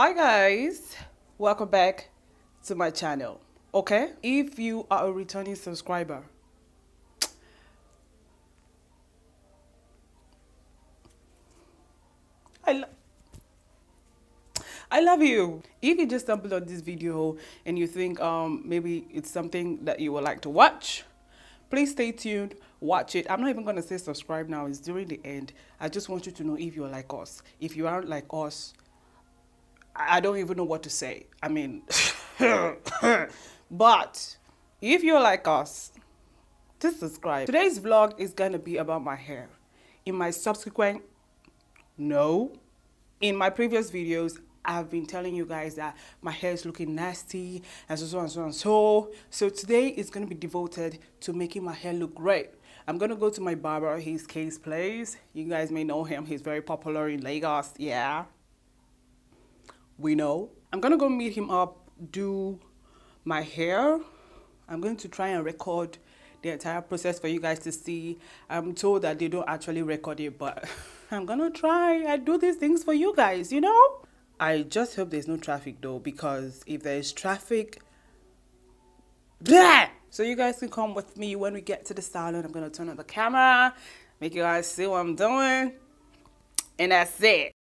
Hi guys, welcome back to my channel. Okay, if you are a returning subscriber, I love. I love you. If you just stumbled on this video and you think um maybe it's something that you would like to watch, please stay tuned, watch it. I'm not even gonna say subscribe now, it's during the end. I just want you to know if you're like us. If you aren't like us, I don't even know what to say. I mean, but if you're like us, just subscribe. Today's vlog is gonna be about my hair. In my subsequent, no, in my previous videos, I've been telling you guys that my hair is looking nasty and so, so and so and so. So today is gonna be devoted to making my hair look great. I'm gonna go to my barber, his Case Place. You guys may know him, he's very popular in Lagos, yeah we know. I'm gonna go meet him up, do my hair. I'm going to try and record the entire process for you guys to see. I'm told that they don't actually record it, but I'm gonna try. I do these things for you guys, you know? I just hope there's no traffic though, because if there's traffic, blah! So you guys can come with me when we get to the salon. I'm gonna turn on the camera, make you guys see what I'm doing, and that's it.